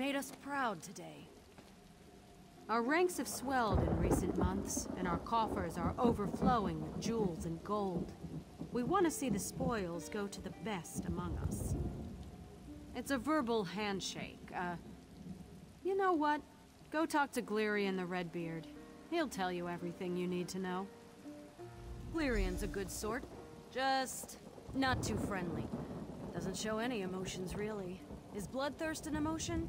made us proud today. Our ranks have swelled in recent months, and our coffers are overflowing with jewels and gold. We want to see the spoils go to the best among us. It's a verbal handshake. Uh, you know what? Go talk to Glirion the Redbeard. He'll tell you everything you need to know. Glirion's a good sort. Just not too friendly. Doesn't show any emotions, really. Is bloodthirst an emotion?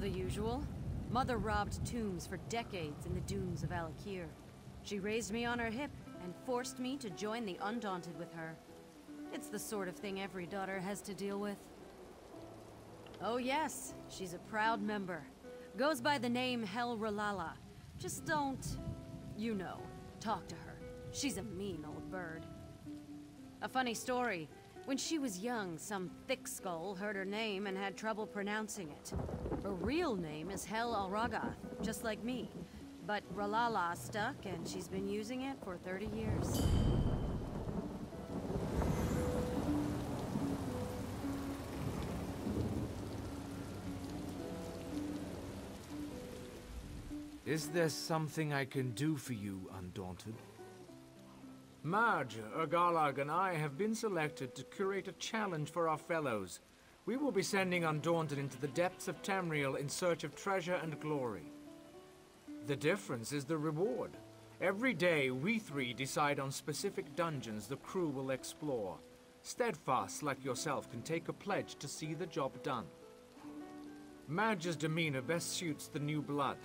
The usual. Mother robbed tombs for decades in the dunes of Alik'r. She raised me on her hip and forced me to join the Undaunted with her. It's the sort of thing every daughter has to deal with. Oh yes, she's a proud member. Goes by the name Hel Ralala. Just don't, you know, talk to her. She's a mean old bird. A funny story. When she was young, some thick skull heard her name and had trouble pronouncing it. Her real name is Hel Alragath, just like me. But Ralala stuck, and she's been using it for 30 years. Is there something I can do for you, Undaunted? Maj, Urgarlag and I have been selected to curate a challenge for our fellows. We will be sending Undaunted into the depths of Tamriel in search of treasure and glory. The difference is the reward. Every day, we three decide on specific dungeons the crew will explore. Steadfast like yourself can take a pledge to see the job done. Maj's demeanor best suits the new blood.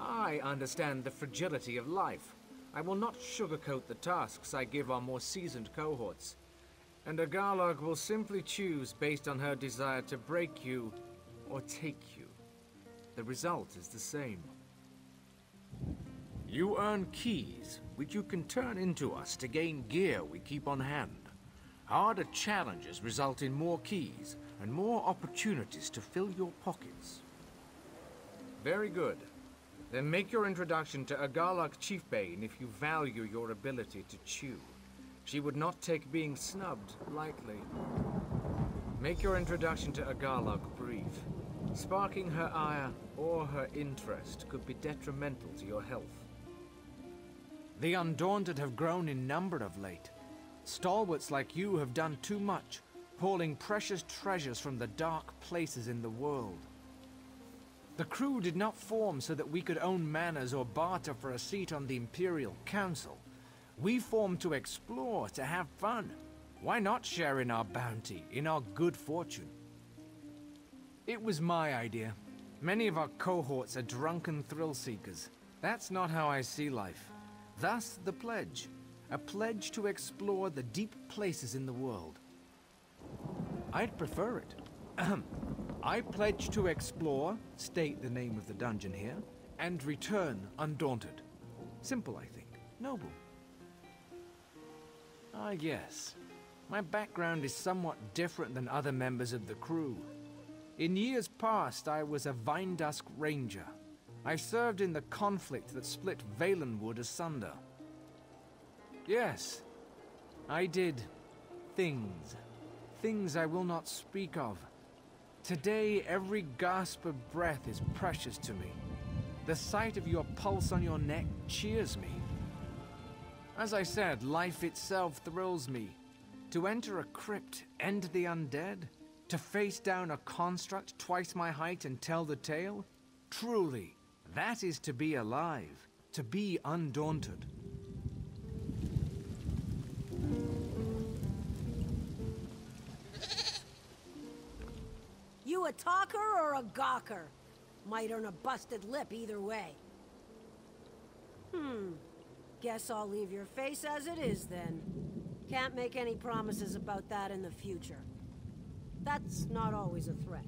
I understand the fragility of life. I will not sugarcoat the tasks I give our more seasoned cohorts. And Urgarlag will simply choose based on her desire to break you or take you. The result is the same. You earn keys, which you can turn into us to gain gear we keep on hand. Harder challenges result in more keys and more opportunities to fill your pockets. Very good. Then make your introduction to Urgarlag Chiefbane if you value your ability to chew. She would not take being snubbed lightly. Make your introduction to Urgarlag brief. Sparking her ire or her interest could be detrimental to your health. The Undaunted have grown in number of late. Stalwarts like you have done too much, hauling precious treasures from the dark places in the world. The crew did not form so that we could own manors or barter for a seat on the Imperial Council. We formed to explore, to have fun. Why not share in our bounty, in our good fortune? It was my idea. Many of our cohorts are drunken thrill seekers. That's not how I see life. Thus, the pledge. A pledge to explore the deep places in the world. I'd prefer it. I pledge to explore, state the name of the dungeon here, and return undaunted. Simple, I think. Noble. Ah, yes. My background is somewhat different than other members of the crew. In years past, I was a Vinedusk Ranger. I served in the conflict that split Valenwood asunder. Yes, I did things. Things I will not speak of. Today, every gasp of breath is precious to me. The sight of your pulse on your neck cheers me. As I said, life itself thrills me. To enter a crypt, end the undead, to face down a construct twice my height and tell the tale? Truly, that is to be alive, to be undaunted. Talker or a gawker? Might earn a busted lip either way. Hmm. Guess I'll leave your face as it is then. Can't make any promises about that in the future. That's not always a threat.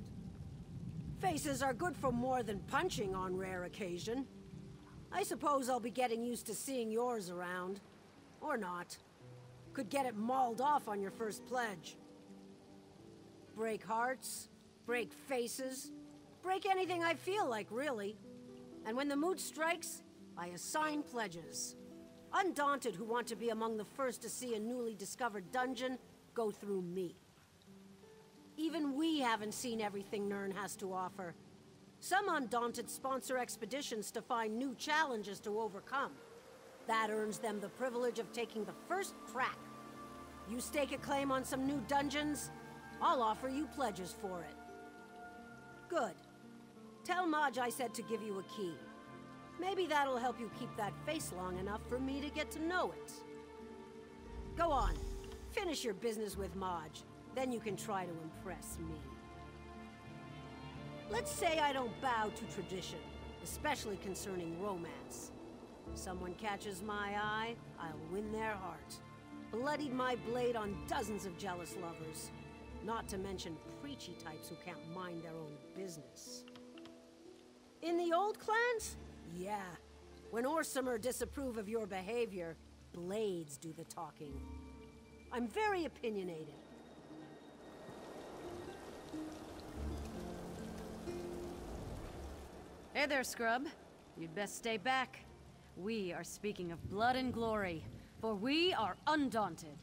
Faces are good for more than punching on rare occasion. I suppose I'll be getting used to seeing yours around. Or not. Could get it mauled off on your first pledge. Break hearts, break faces, break anything I feel like, really. And when the mood strikes, I assign pledges. Undaunted who want to be among the first to see a newly discovered dungeon go through me. Even we haven't seen everything Nirn has to offer. Some Undaunted sponsor expeditions to find new challenges to overcome. That earns them the privilege of taking the first crack. You stake a claim on some new dungeons, I'll offer you pledges for it. Good. Tell Maj I said to give you a key. Maybe that'll help you keep that face long enough for me to get to know it. Go on. Finish your business with Maj. Then you can try to impress me. Let's say I don't bow to tradition, especially concerning romance. Someone catches my eye, I'll win their heart. Bloodied my blade on dozens of jealous lovers. Not to mention preachy types who can't mind their own business. In the old clans? Yeah. When Orsimer disapprove of your behavior, blades do the talking. I'm very opinionated. Hey there, scrub. You'd best stay back. We are speaking of blood and glory, for we are undaunted.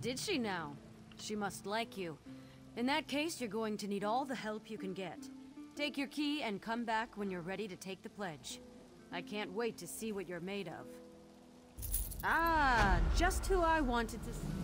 Did she now? She must like you. In that case, you're going to need all the help you can get. Take your key and come back when you're ready to take the pledge. I can't wait to see what you're made of. Ah, just who I wanted to see.